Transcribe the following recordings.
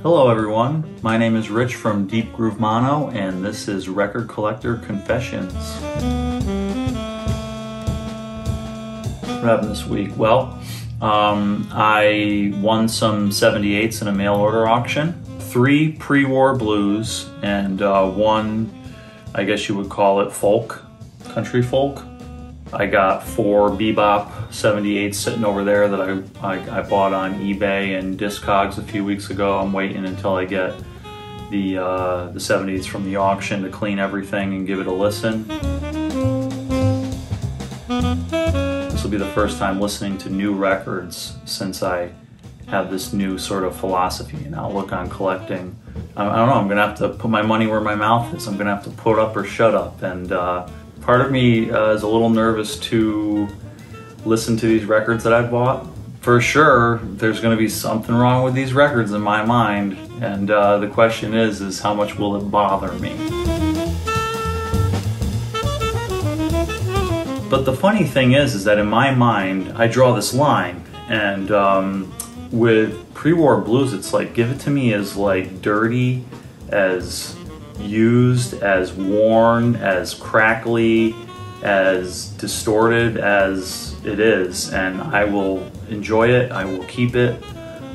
Hello, everyone. My name is Rich from Deep Groove Mono, and this is Record Collector Confessions. What happened this week? Well, um, I won some 78s in a mail order auction, three pre war blues, and uh, one, I guess you would call it folk, country folk. I got four bebop 78s sitting over there that I, I, I, bought on eBay and Discogs a few weeks ago. I'm waiting until I get the, uh, the 70s from the auction to clean everything and give it a listen. This will be the first time listening to new records since I have this new sort of philosophy and outlook on collecting. I, I don't know, I'm gonna have to put my money where my mouth is. I'm gonna have to put up or shut up and uh, Part of me uh, is a little nervous to listen to these records that I bought. For sure, there's going to be something wrong with these records in my mind, and uh, the question is, is how much will it bother me? But the funny thing is, is that in my mind, I draw this line, and um, with pre-war blues, it's like give it to me as like dirty as used, as worn, as crackly, as distorted as it is, and I will enjoy it. I will keep it.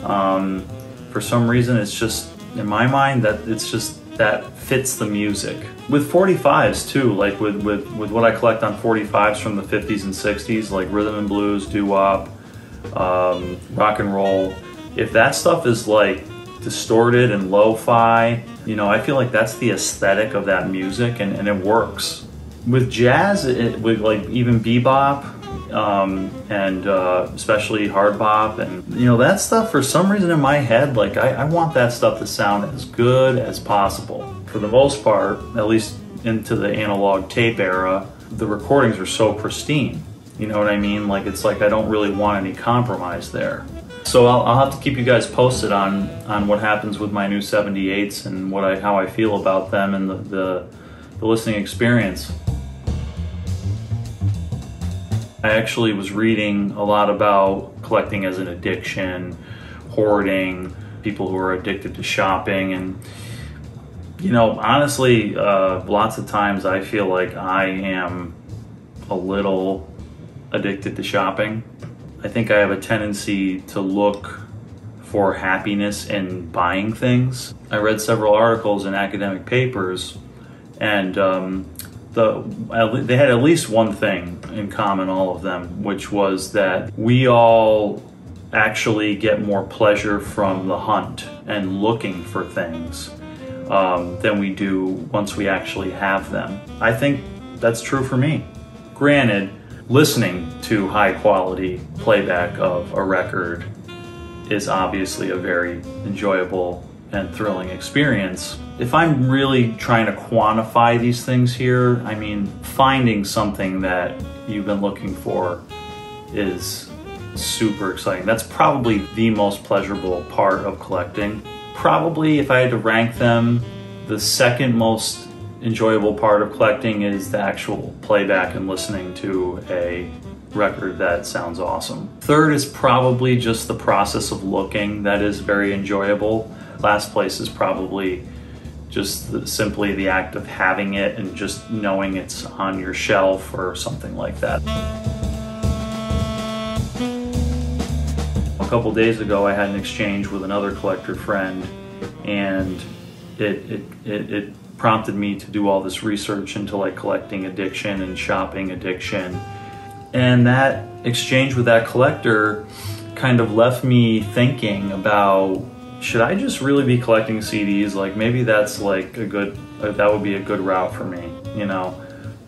Um, for some reason, it's just in my mind that it's just that fits the music. With 45s too, like with, with, with what I collect on 45s from the 50s and 60s, like rhythm and blues, doo-wop, um, rock and roll. If that stuff is like distorted and lo-fi. You know, I feel like that's the aesthetic of that music, and, and it works. With jazz, it, with like even bebop, um, and uh, especially hard bop, and you know that stuff. For some reason in my head, like I, I want that stuff to sound as good as possible. For the most part, at least into the analog tape era, the recordings are so pristine. You know what I mean? Like it's like I don't really want any compromise there. So I'll, I'll, have to keep you guys posted on on what happens with my new 78s and what I how I feel about them and the, the, the listening experience. I actually was reading a lot about collecting as an addiction, hoarding, people who are addicted to shopping, and you know, honestly, uh, lots of times I feel like I am a little addicted to shopping. I think I have a tendency to look for happiness in buying things. I read several articles in academic papers, and um, the they had at least one thing in common, all of them, which was that we all actually get more pleasure from the hunt and looking for things um, than we do once we actually have them. I think that's true for me. Granted, listening to high quality playback of a record is obviously a very enjoyable and thrilling experience. If I'm really trying to quantify these things here, I mean, finding something that you've been looking for is super exciting. That's probably the most pleasurable part of collecting. Probably, if I had to rank them, the second most enjoyable part of collecting is the actual playback and listening to a record that sounds awesome. Third is probably just the process of looking that is very enjoyable. Last place is probably just the, simply the act of having it and just knowing it's on your shelf or something like that. A couple days ago, I had an exchange with another collector friend, and it, it, it, it prompted me to do all this research into like collecting addiction and shopping addiction. And that exchange with that collector kind of left me thinking about should I just really be collecting CDs? Like maybe that's like a good uh, that would be a good route for me, you know.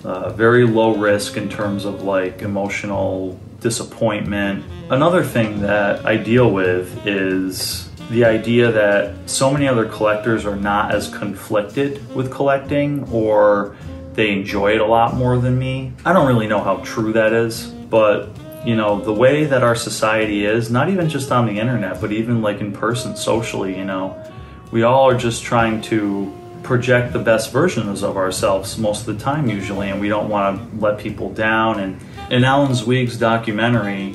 Uh, very low risk in terms of like emotional disappointment. Another thing that I deal with is the idea that so many other collectors are not as conflicted with collecting or they enjoy it a lot more than me. I don't really know how true that is, but you know, the way that our society is, not even just on the internet, but even like in person socially, you know, we all are just trying to project the best versions of ourselves most of the time usually and we don't want to let people down and in Alan Zweig's documentary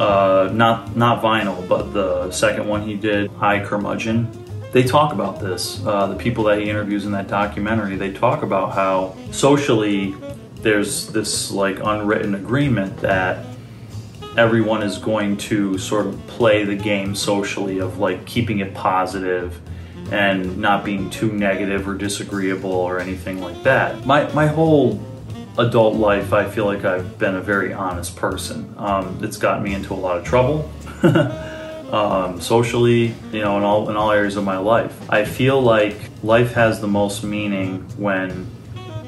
uh, not not vinyl, but the second one he did, I Curmudgeon. They talk about this. Uh, the people that he interviews in that documentary, they talk about how socially there's this like unwritten agreement that everyone is going to sort of play the game socially of like keeping it positive and not being too negative or disagreeable or anything like that. My, my whole adult life, I feel like I've been a very honest person. Um, it's gotten me into a lot of trouble. um, socially, you know, in all in all areas of my life. I feel like life has the most meaning when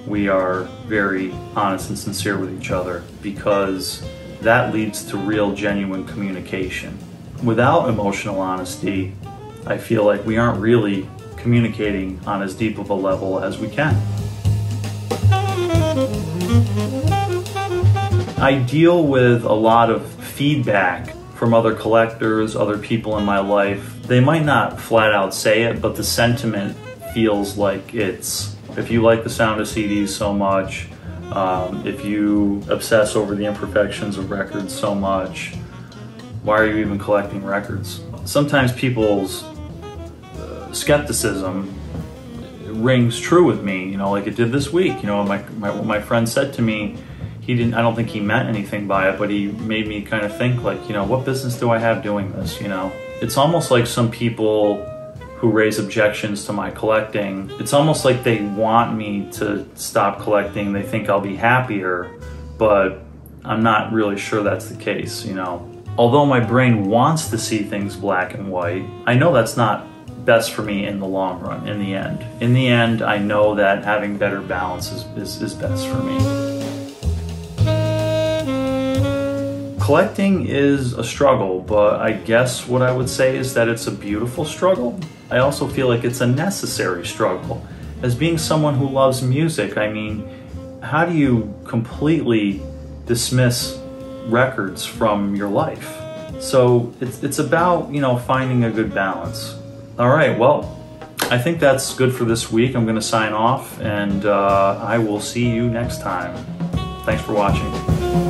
we are very honest and sincere with each other because that leads to real, genuine communication. Without emotional honesty, I feel like we aren't really communicating on as deep of a level as we can. I deal with a lot of feedback from other collectors, other people in my life. They might not flat out say it, but the sentiment feels like it's if you like the sound of CDs so much, um, if you obsess over the imperfections of records so much, why are you even collecting records? Sometimes people's uh, skepticism rings true with me, you know, like it did this week. You know, my, my, my friend said to me, he didn't, I don't think he meant anything by it, but he made me kind of think, like, you know, what business do I have doing this, you know? It's almost like some people who raise objections to my collecting, it's almost like they want me to stop collecting. They think I'll be happier, but I'm not really sure that's the case, you know. Although my brain wants to see things black and white, I know that's not best for me in the long run, in the end. In the end, I know that having better balance is, is, is best for me. Collecting is a struggle, but I guess what I would say is that it's a beautiful struggle. I also feel like it's a necessary struggle. As being someone who loves music, I mean, how do you completely dismiss records from your life? So it's, it's about, you know, finding a good balance. All right, well, I think that's good for this week. I'm going to sign off, and uh, I will see you next time. Thanks for watching.